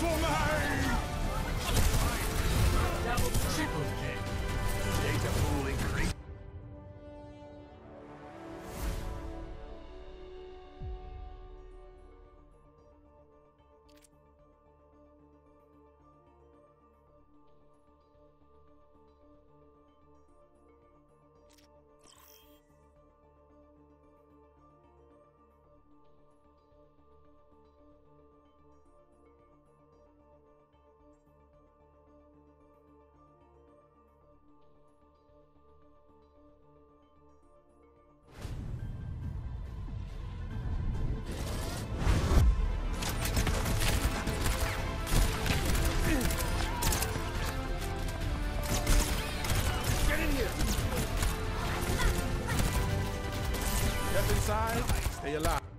for mig! Double triple kick. Data pool Step inside, stay alive.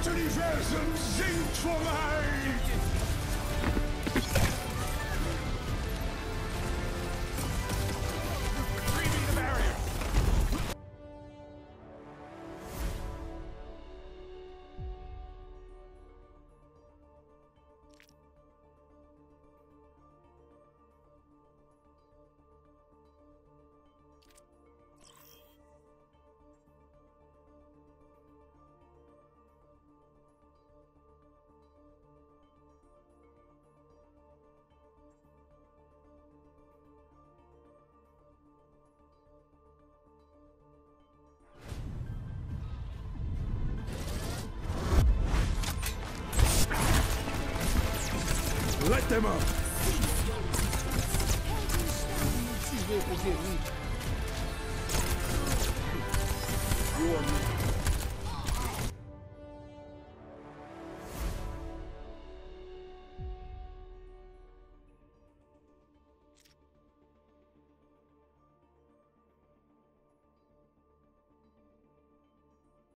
Het universum zingt voor mij! Let them up! Se ver